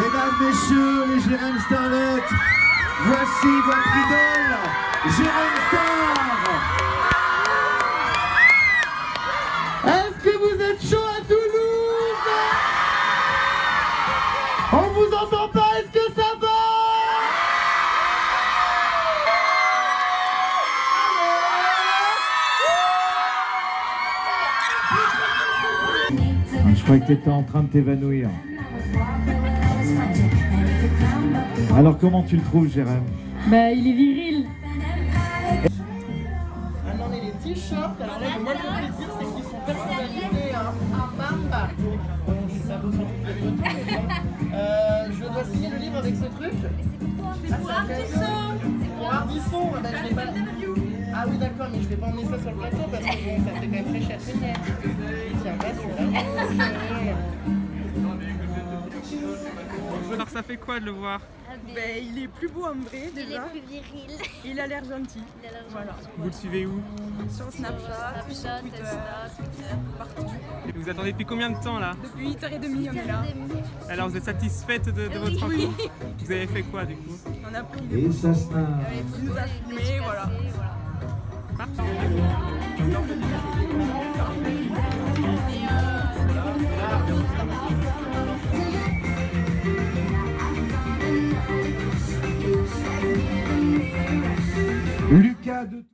Mesdames, messieurs, les Jérém Starlet, voici votre idole, Jérém Star Est-ce que vous êtes chaud à Toulouse? On vous entend pas, est-ce que ça va? Je croyais que tu étais en train de t'évanouir. Alors comment tu le trouves, Jérém Bah, il est viril. Ah non, mais les t-shirts, alors là, moi, le plaisir, c'est qu'ils sont personnalisés hein. bon. Euh, je dois signer le livre avec ce truc. C'est pour Ardisson. C'est pour Ardisson. Ah, bah, je vais pas... Ah oui, d'accord, mais je vais pas emmener ça sur le plateau parce que bon, ça fait quand même très cher. Tiens, celui-là. Alors ça fait quoi de le voir Ben, il est plus beau en vrai Il est déjà. plus viril. Il a l'air gentil. Il a l'air Voilà. Vous le suivez où Sur Snapchat, sur Snapchat, Twitter, Insta, Twitter. partout. Et Vous attendez depuis combien de temps là Depuis 8h30 on est là. Alors vous êtes satisfaite de, de votre Oui. rencontre Vous avez fait quoi du coup On a pris des Et ça se Il nous a filmé, voilà. Lucas de